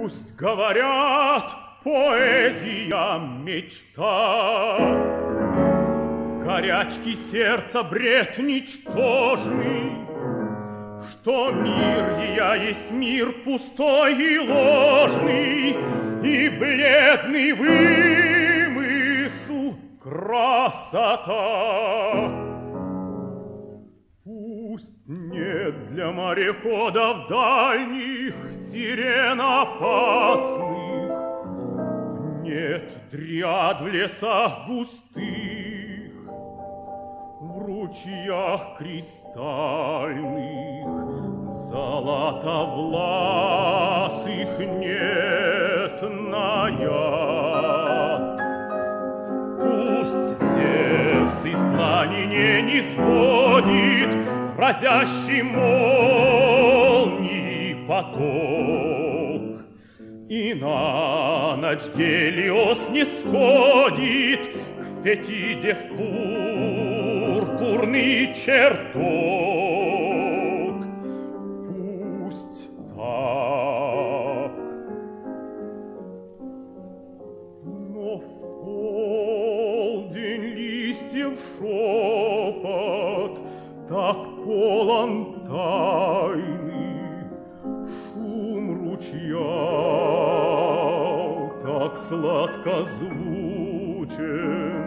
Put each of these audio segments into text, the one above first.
Пусть говорят, поэзия мечта, Горячки сердца бред ничтожный, Что мир я есть мир пустой и ложный, И бледный вымысл красота. Пусть нет для мореходов дальних Сирен опасных, Нет дриад в лесах густых, В ручьях кристальных Золото влас их нет на яд. Пусть Зевс из длани не сводит Разящий молнии поток, И на ночь Гелиос не сходит К Фетиде в пурпурный чертог. Пусть так. Но в полдень листьев шепот Так полон тайны, Шум ручья так сладко звучен.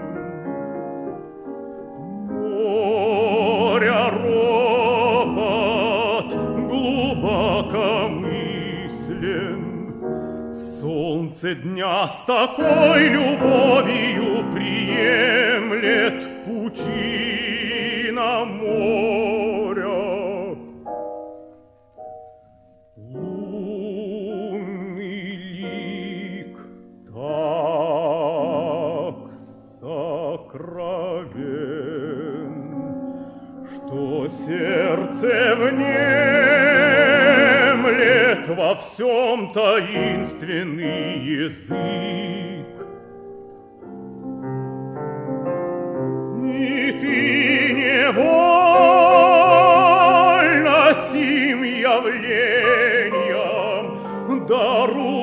Моря ропот глубокомыслен, Солнце дня с такой любовью приемлет пучина моря. Сердце внемлет во всем таинственный язык. И ты невольно сим явлением Даруешь